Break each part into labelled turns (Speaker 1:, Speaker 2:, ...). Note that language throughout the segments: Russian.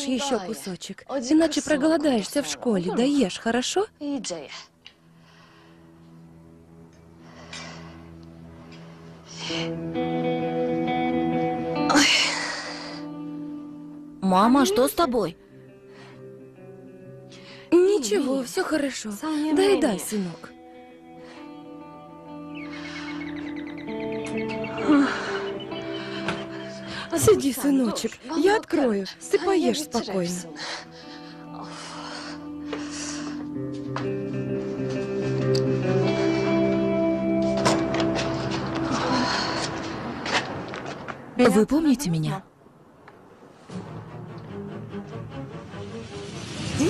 Speaker 1: еще кусочек. Иначе проголодаешься в школе. Да ешь, хорошо?
Speaker 2: Мама, что с тобой?
Speaker 1: Ничего, все хорошо. Дай, дай, сынок. Сиди, сыночек, я открою. Ты поешь спокойно.
Speaker 2: Вы помните меня?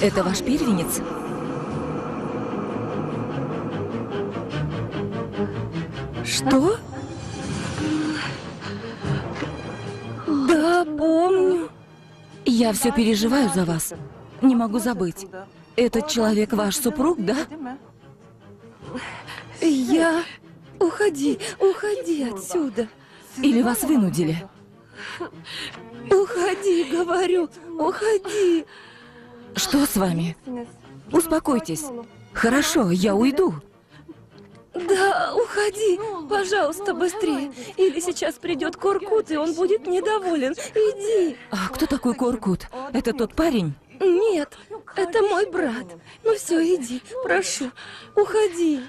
Speaker 2: Это ваш первенец?
Speaker 1: Что?
Speaker 2: Я все переживаю за вас. Не могу забыть. Этот человек ваш супруг, да?
Speaker 1: Я... Уходи, уходи отсюда.
Speaker 2: Или вас вынудили?
Speaker 1: Уходи, говорю, уходи.
Speaker 2: Что с вами? Успокойтесь. Хорошо, я уйду.
Speaker 1: Уходи, пожалуйста, быстрее. Или сейчас придет Куркут, и он будет недоволен. Иди.
Speaker 2: А кто такой Коркут? Это тот парень?
Speaker 1: Нет, это мой брат. Ну все, иди, прошу, уходи.